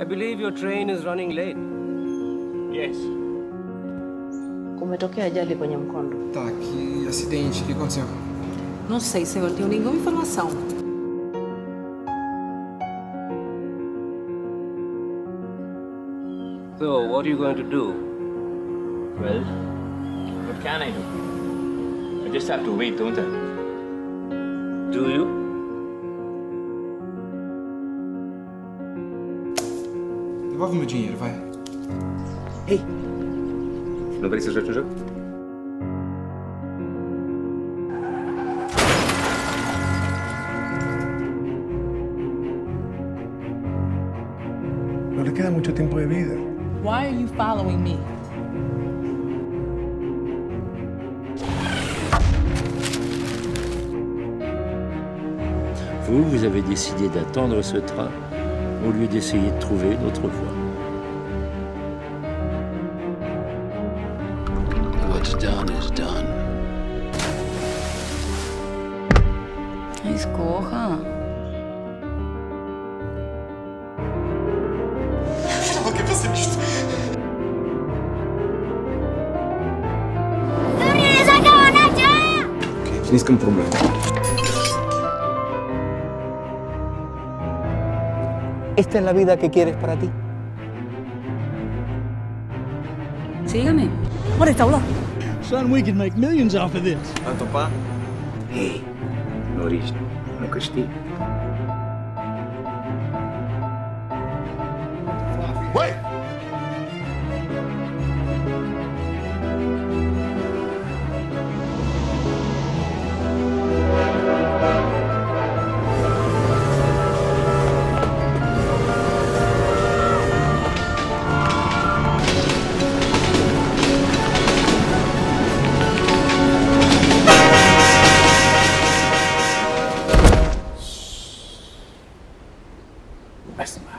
I believe your train is running late. Yes. Kumetokea ajali kwenye mkondo. Tá, que acidente, o que aconteceu? Não sei, senhor, não tenho nenhuma informação. So, what are you going to do? Well, what can I do? I just have to wait, don't I? Do you? Devolve meu dinheiro, vai. No byliście rzeczy, że? No le queda mucho tiempo de vida. Why are you following me? Vous, vous avez décidé d'attendre ce train? Au lieu d'essayer de trouver notre voie. What's done is done. Com problema. ¿Esta es la vida que quieres para ti? Sígame. Son, we can make millions off of this. Tanto pá? Ei, no original, no castigo. 为什么